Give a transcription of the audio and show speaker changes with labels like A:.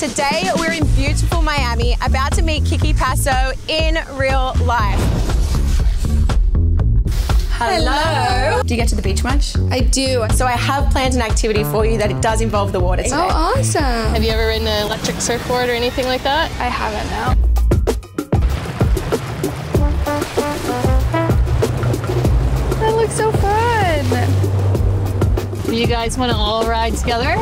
A: Today we're in beautiful Miami, about to meet Kiki Passo in real life. Hello.
B: Do you get to the beach much?
A: I do. So I have planned an activity for you that it does involve the water today.
B: Oh, awesome.
C: Have you ever ridden an electric surfboard or anything like that?
B: I haven't now. That looks so fun.
C: You guys want to all ride together?